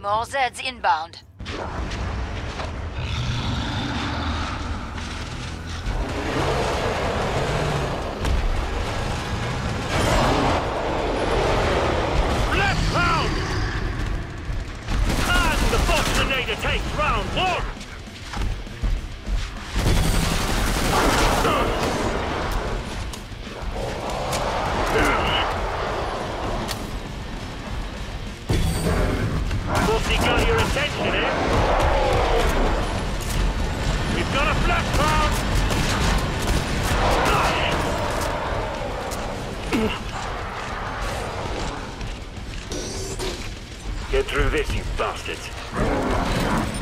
More Zeds inbound. Left round! And the Bostonator takes round one! Mostly got your attention, eh? We've got a flat round! Get through this, you bastards.